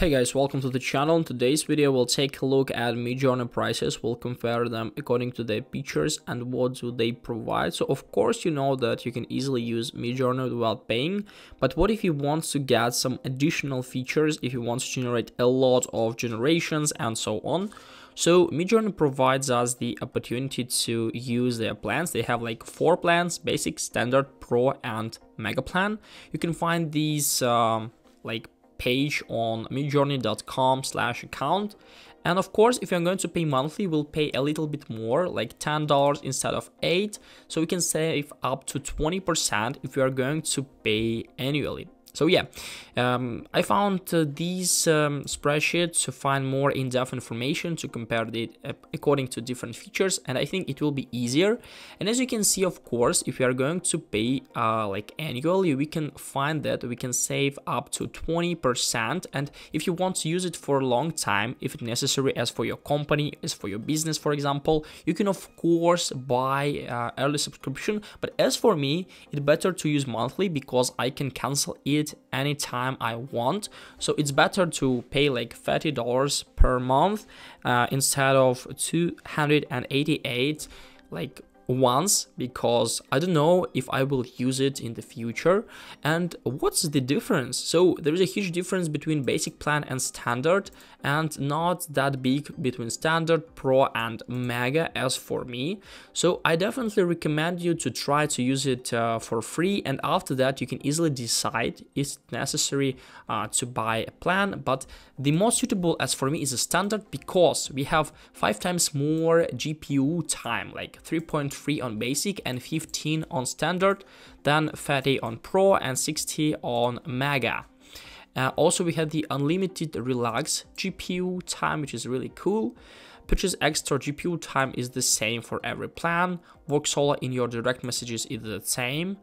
Hey guys, welcome to the channel. In today's video, we'll take a look at Midjourney prices. We'll compare them according to their features and what do they provide. So of course, you know that you can easily use Midjourney without paying. But what if you want to get some additional features, if you want to generate a lot of generations and so on? So Midjourney provides us the opportunity to use their plans. They have like four plans, basic, standard, pro, and mega plan. You can find these um, like page on midjourney.com slash account. And of course if you're going to pay monthly we'll pay a little bit more like $10 instead of 8 so we can save up to 20% if you are going to pay annually so yeah, um, I found uh, these um, spreadsheets to find more in-depth information to compare it uh, according to different features and I think it will be easier. And as you can see, of course, if you are going to pay uh, like annually, we can find that we can save up to 20% and if you want to use it for a long time, if necessary as for your company, as for your business, for example, you can of course buy uh, early subscription. But as for me, it's better to use monthly because I can cancel it it anytime I want. So it's better to pay like $30 per month uh, instead of 288 like once because I don't know if I will use it in the future. And what's the difference? So there is a huge difference between basic plan and standard and not that big between standard pro and mega as for me. So I definitely recommend you to try to use it uh, for free. And after that you can easily decide if necessary uh, to buy a plan. But the most suitable as for me is a standard because we have five times more GPU time like 3.3 3 on basic and 15 on standard, then 30 on pro and 60 on mega. Uh, also, we have the unlimited relax GPU time, which is really cool. Purchase extra GPU time is the same for every plan. Voxola in your direct messages is the same.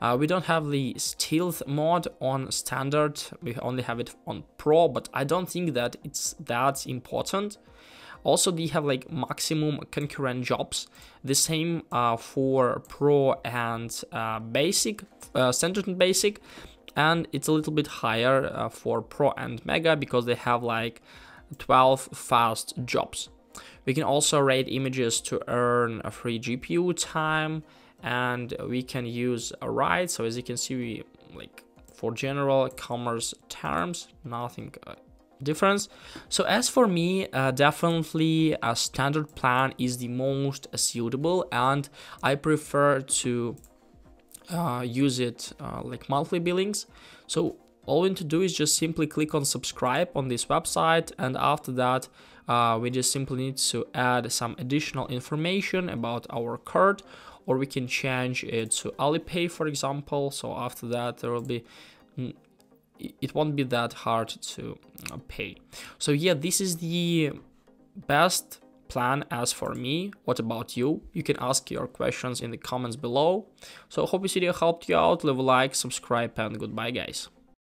Uh, we don't have the stealth mod on standard, we only have it on pro, but I don't think that it's that important. Also, they have like maximum concurrent jobs, the same uh, for Pro and uh, Basic, uh, Standard and Basic, and it's a little bit higher uh, for Pro and Mega because they have like 12 fast jobs. We can also rate images to earn a free GPU time, and we can use a ride. So as you can see, we like for general commerce terms, nothing uh, difference. So as for me, uh, definitely a standard plan is the most suitable and I prefer to uh, use it uh, like monthly billings. So all we need to do is just simply click on subscribe on this website and after that uh, we just simply need to add some additional information about our card or we can change it to Alipay for example so after that there will be it won't be that hard to uh, pay. So yeah, this is the best plan as for me. What about you? You can ask your questions in the comments below. So hope this video helped you out. Leave a like, subscribe and goodbye guys.